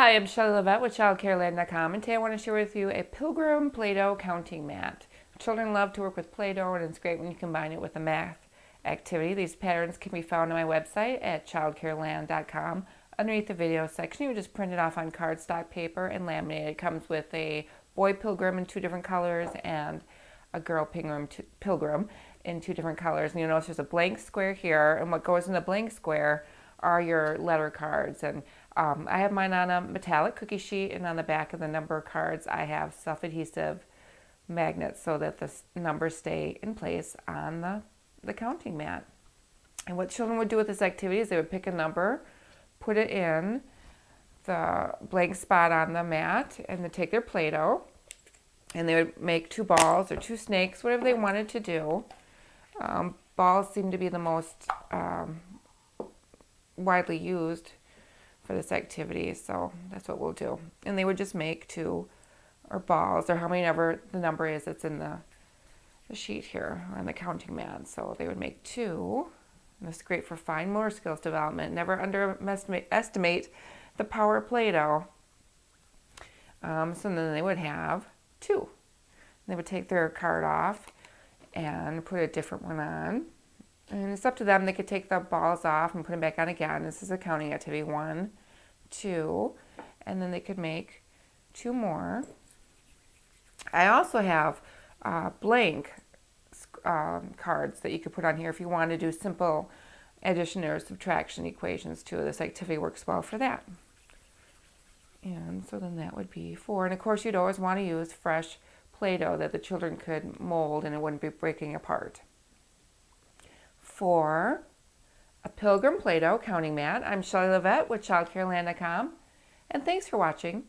Hi, I'm Shelly Levette with ChildCareLand.com and today I want to share with you a Pilgrim Play-Doh counting mat. Children love to work with Play-Doh and it's great when you combine it with a math activity. These patterns can be found on my website at ChildCareLand.com. Underneath the video section, you just print it off on cardstock paper and laminate. It comes with a boy pilgrim in two different colors and a girl pilgrim, pilgrim in two different colors. And you'll notice there's a blank square here and what goes in the blank square are your letter cards. And um, I have mine on a metallic cookie sheet, and on the back of the number cards, I have self adhesive magnets so that the numbers stay in place on the, the counting mat. And what children would do with this activity is they would pick a number, put it in the blank spot on the mat, and then take their Play Doh and they would make two balls or two snakes, whatever they wanted to do. Um, balls seem to be the most um, widely used for this activity, so that's what we'll do. And they would just make two or balls or how many the number is that's in the, the sheet here on the counting mat. So they would make two. And this is great for fine motor skills development. Never underestimate the power of Play-Doh. Um, so then they would have two. They would take their card off and put a different one on. And it's up to them. They could take the balls off and put them back on again. This is a counting activity. One, two, and then they could make two more. I also have uh, blank um, cards that you could put on here if you want to do simple addition or subtraction equations too. This activity works well for that. And so then that would be four. And of course you'd always want to use fresh Play-Doh that the children could mold and it wouldn't be breaking apart for a Pilgrim Play-Doh counting mat. I'm Shelly Levette with ChildCareLand.com, and thanks for watching.